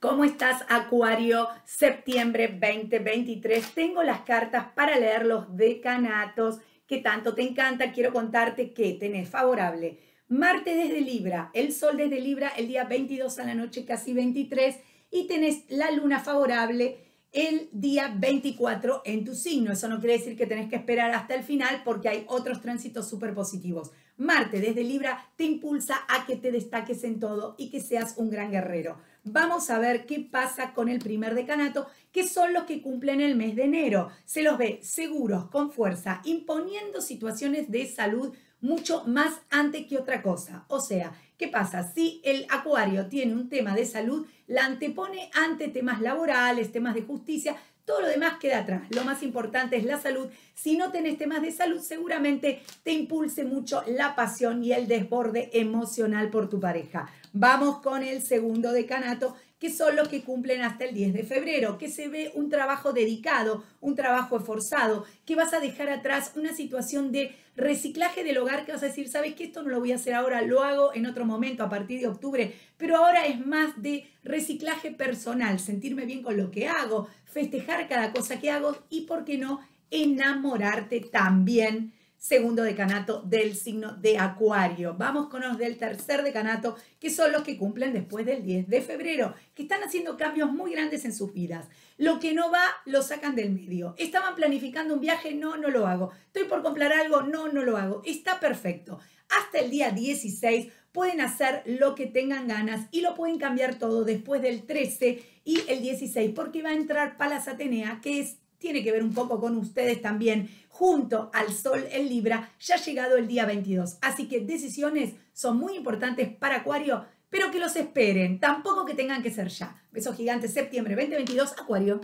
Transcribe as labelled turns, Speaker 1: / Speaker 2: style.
Speaker 1: ¿Cómo estás, Acuario? Septiembre 2023. Tengo las cartas para leer los decanatos que tanto te encanta. Quiero contarte que tenés favorable Marte desde Libra, el Sol desde Libra el día 22 a la noche, casi 23, y tenés la Luna favorable el día 24 en tu signo. Eso no quiere decir que tenés que esperar hasta el final porque hay otros tránsitos súper positivos. Marte desde Libra te impulsa a que te destaques en todo y que seas un gran guerrero. Vamos a ver qué pasa con el primer decanato, que son los que cumplen el mes de enero. Se los ve seguros, con fuerza, imponiendo situaciones de salud mucho más antes que otra cosa. O sea, ¿qué pasa? Si el acuario tiene un tema de salud, la antepone ante temas laborales, temas de justicia, todo lo demás queda atrás. Lo más importante es la salud. Si no tenés temas de salud, seguramente te impulse mucho la pasión y el desborde emocional por tu pareja. Vamos con el segundo decanato, que son los que cumplen hasta el 10 de febrero, que se ve un trabajo dedicado, un trabajo esforzado, que vas a dejar atrás una situación de reciclaje del hogar, que vas a decir, sabes que esto no lo voy a hacer ahora, lo hago en otro momento, a partir de octubre, pero ahora es más de reciclaje personal, sentirme bien con lo que hago, festejar cada cosa que hago y, ¿por qué no?, enamorarte también segundo decanato del signo de Acuario. Vamos con los del tercer decanato, que son los que cumplen después del 10 de febrero, que están haciendo cambios muy grandes en sus vidas. Lo que no va, lo sacan del medio. Estaban planificando un viaje, no, no lo hago. Estoy por comprar algo, no, no lo hago. Está perfecto. Hasta el día 16 pueden hacer lo que tengan ganas y lo pueden cambiar todo después del 13 y el 16, porque va a entrar Palas Atenea, que es tiene que ver un poco con ustedes también, junto al Sol en Libra, ya ha llegado el día 22. Así que decisiones son muy importantes para Acuario, pero que los esperen, tampoco que tengan que ser ya. Besos gigantes, septiembre 2022, Acuario.